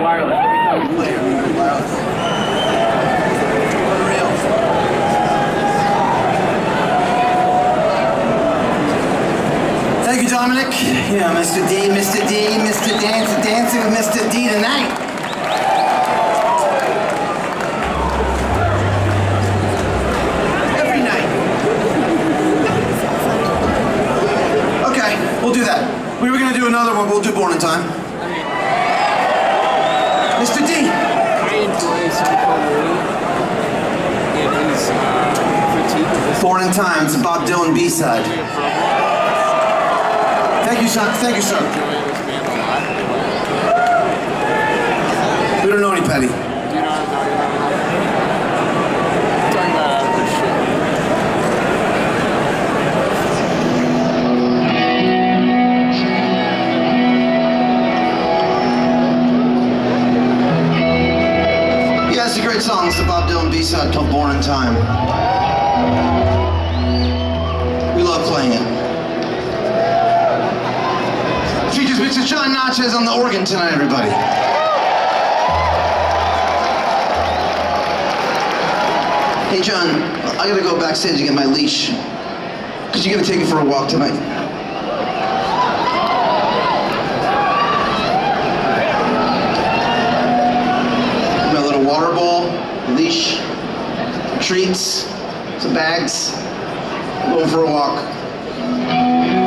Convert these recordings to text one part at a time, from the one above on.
wireless every time we play it. Thank you, Dominic. Yeah, Mr. D, Mr. Dancing, dancing with Mr. D tonight. Every night. Okay, we'll do that. We were gonna do another one, we'll do Born in Time. Mr. D. I enjoy Super Bowl and his uh, critique of this Born in Dylan B-side. Thank you, son. Thank you, sir. We don't know any shit. Yeah, it's a great song. It's the Bob Dylan B-side called Born in Time. Mr. Jon Natchez on the organ tonight, everybody. Hey, Jon, I gotta go backstage and get my leash. Cause you're gonna take it for a walk tonight. My little water bowl, leash, treats, some bags. Go for a walk.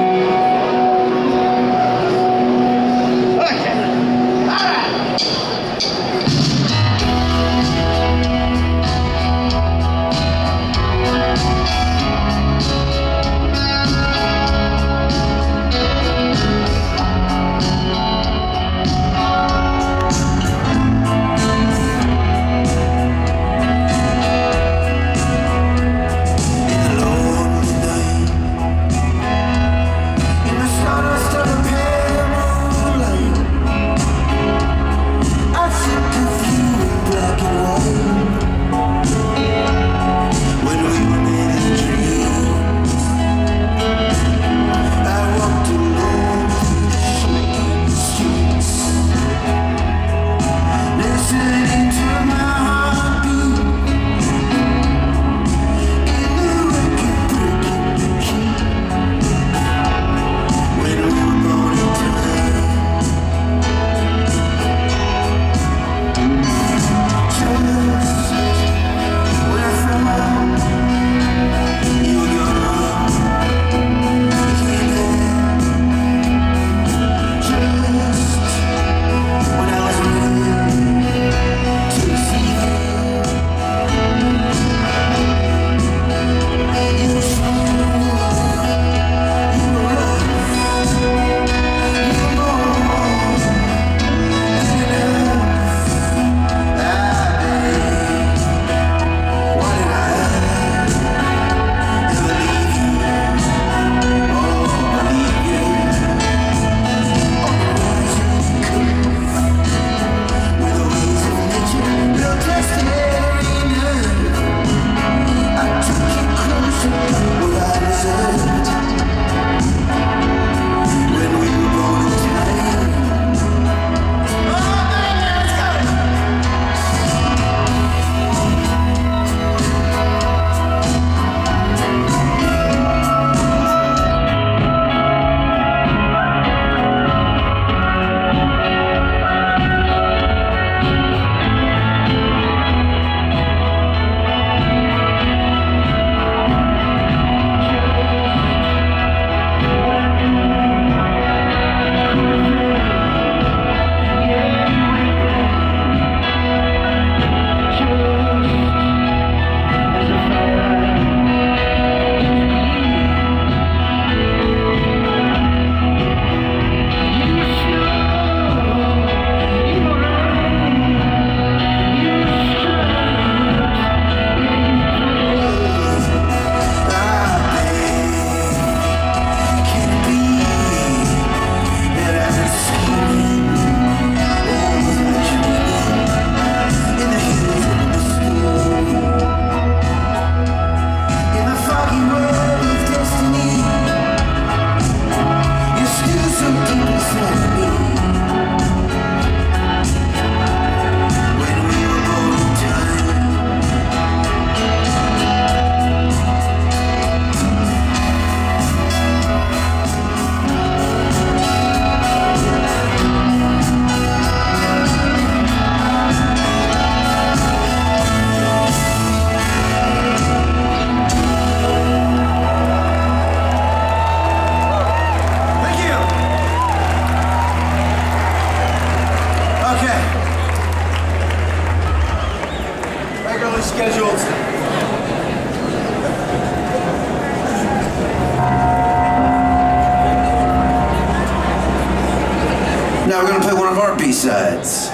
Now we're gonna play one of our B-sides.